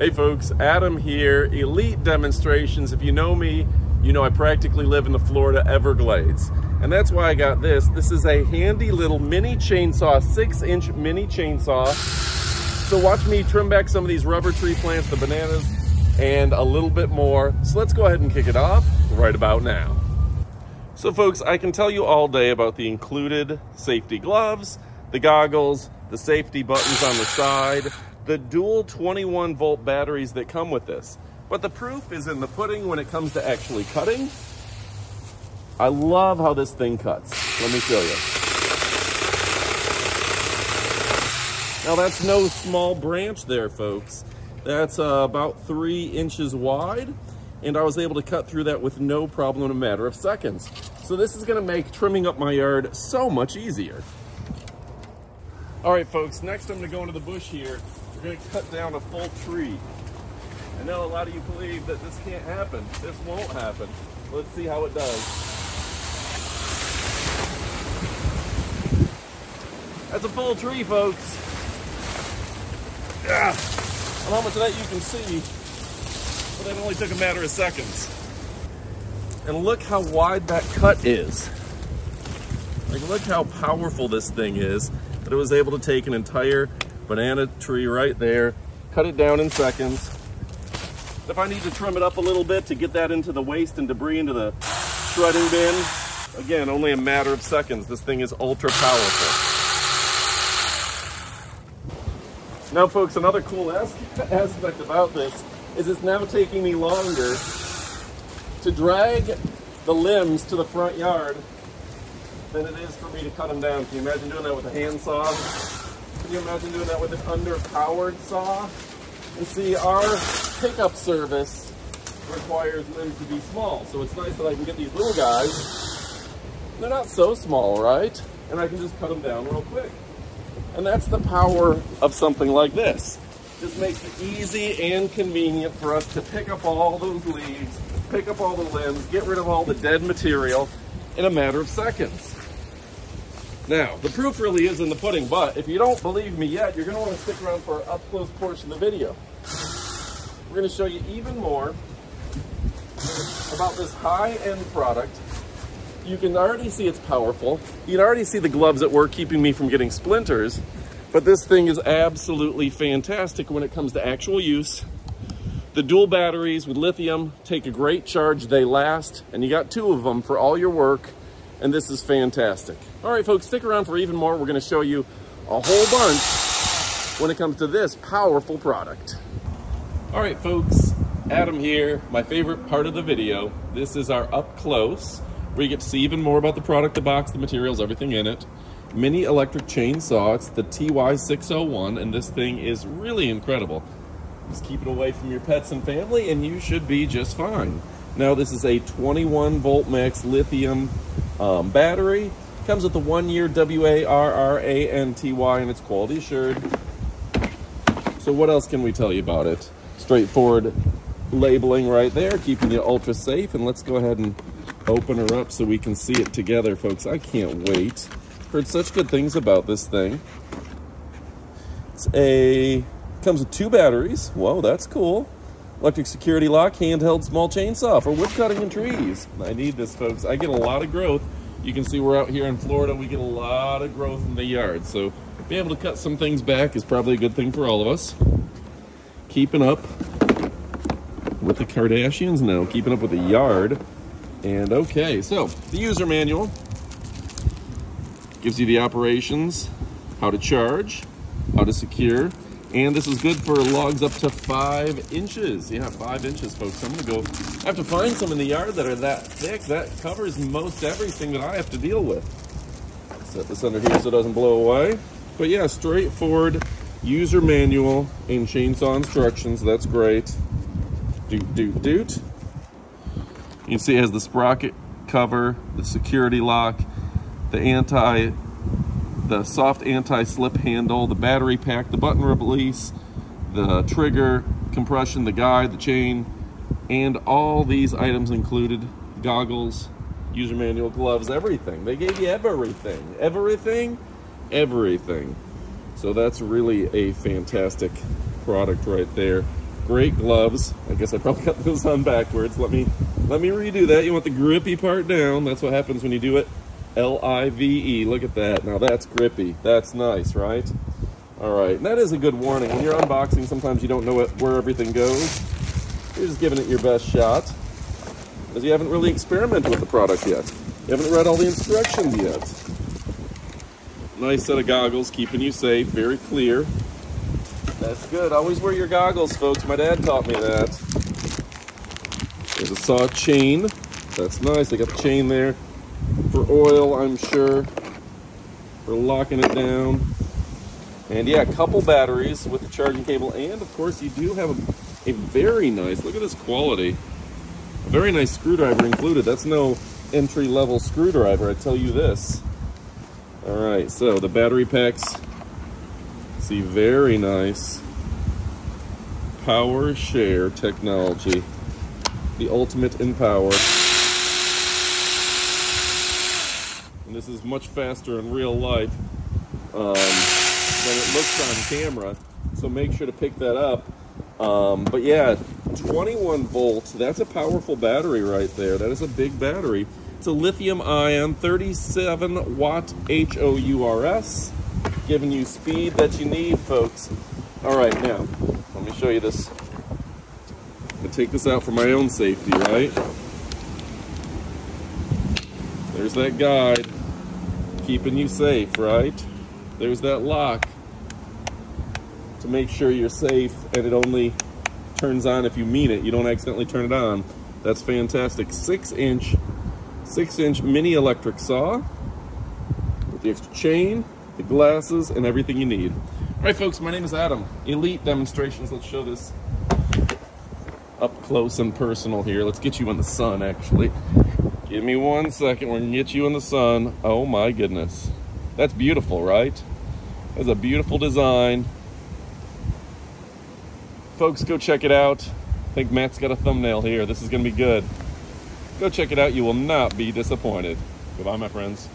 Hey folks, Adam here, Elite Demonstrations. If you know me, you know I practically live in the Florida Everglades. And that's why I got this. This is a handy little mini chainsaw, six inch mini chainsaw. So watch me trim back some of these rubber tree plants, the bananas, and a little bit more. So let's go ahead and kick it off right about now. So folks, I can tell you all day about the included safety gloves, the goggles, the safety buttons on the side, the dual 21 volt batteries that come with this. But the proof is in the pudding when it comes to actually cutting. I love how this thing cuts. Let me show you. Now that's no small branch there, folks. That's uh, about three inches wide and I was able to cut through that with no problem in a matter of seconds. So this is gonna make trimming up my yard so much easier. All right, folks, next I'm gonna go into the bush here. We're gonna cut down a full tree. I know a lot of you believe that this can't happen. This won't happen. Let's see how it does. That's a full tree, folks. Yeah. And how much of that you can see but that only took a matter of seconds. And look how wide that cut is. Like, look how powerful this thing is, that it was able to take an entire banana tree right there, cut it down in seconds. If I need to trim it up a little bit to get that into the waste and debris into the shredding bin, again, only a matter of seconds. This thing is ultra powerful. Now, folks, another cool aspect about this is it's now taking me longer to drag the limbs to the front yard than it is for me to cut them down. Can you imagine doing that with a handsaw? Can you imagine doing that with an underpowered saw? And see, our pickup service requires limbs to be small. So it's nice that I can get these little guys. They're not so small, right? And I can just cut them down real quick. And that's the power of something like this. This makes it easy and convenient for us to pick up all those leaves, pick up all the limbs, get rid of all the dead material in a matter of seconds. Now, the proof really is in the pudding, but if you don't believe me yet, you're gonna wanna stick around for an up-close portion of the video. We're gonna show you even more about this high-end product. You can already see it's powerful. You can already see the gloves at work keeping me from getting splinters. But this thing is absolutely fantastic when it comes to actual use. The dual batteries with lithium take a great charge, they last, and you got two of them for all your work, and this is fantastic. All right, folks, stick around for even more. We're gonna show you a whole bunch when it comes to this powerful product. All right, folks, Adam here, my favorite part of the video. This is our up close, where you get to see even more about the product, the box, the materials, everything in it mini electric chainsaw. It's the TY601, and this thing is really incredible. Just keep it away from your pets and family, and you should be just fine. Now, this is a 21 volt max lithium um, battery. Comes with a one year W-A-R-R-A-N-T-Y, and it's quality assured. So what else can we tell you about it? Straightforward labeling right there, keeping you ultra safe. And let's go ahead and open her up so we can see it together, folks. I can't wait. Heard such good things about this thing. It's a, comes with two batteries. Whoa, that's cool. Electric security lock, handheld small chainsaw for wood cutting and trees. I need this, folks. I get a lot of growth. You can see we're out here in Florida. We get a lot of growth in the yard. So being able to cut some things back is probably a good thing for all of us. Keeping up with the Kardashians now, keeping up with the yard. And okay, so the user manual gives you the operations, how to charge, how to secure, and this is good for logs up to five inches. Yeah, five inches, folks. I'm gonna go, I have to find some in the yard that are that thick. That covers most everything that I have to deal with. Set this under here so it doesn't blow away. But yeah, straightforward user manual and chainsaw instructions. That's great. Doot, doot, doot. You can see it has the sprocket cover, the security lock, the anti, the soft anti-slip handle, the battery pack, the button release, the trigger, compression, the guide, the chain, and all these items included, goggles, user manual, gloves, everything. They gave you everything, everything, everything. So that's really a fantastic product right there. Great gloves. I guess I probably got those on backwards. Let me let me redo that. You want the grippy part down. That's what happens when you do it L-I-V-E. Look at that. Now that's grippy. That's nice, right? All right, and that is a good warning. When you're unboxing, sometimes you don't know where everything goes. You're just giving it your best shot because you haven't really experimented with the product yet. You haven't read all the instructions yet. Nice set of goggles, keeping you safe, very clear. That's good. Always wear your goggles, folks. My dad taught me that. There's a saw chain. That's nice. They got the chain there oil, I'm sure, for locking it down. And yeah, a couple batteries with the charging cable. And of course, you do have a, a very nice, look at this quality, a very nice screwdriver included. That's no entry level screwdriver, I tell you this. All right, so the battery packs, see, very nice. Power Share technology, the ultimate in power. This is much faster in real life um, than it looks on camera, so make sure to pick that up. Um, but yeah, 21 volts, that's a powerful battery right there. That is a big battery. It's a lithium ion 37 watt HOURS, giving you speed that you need, folks. All right, now, let me show you this. Gonna take this out for my own safety, right? There's that guide, keeping you safe, right? There's that lock to make sure you're safe and it only turns on if you mean it. You don't accidentally turn it on. That's fantastic. Six inch six inch mini electric saw with the extra chain, the glasses, and everything you need. All right, folks, my name is Adam. Elite Demonstrations. Let's show this up close and personal here. Let's get you in the sun, actually. Give me one second. We're gonna get you in the sun. Oh my goodness. That's beautiful, right? That's a beautiful design. Folks, go check it out. I think Matt's got a thumbnail here. This is gonna be good. Go check it out. You will not be disappointed. Goodbye, my friends.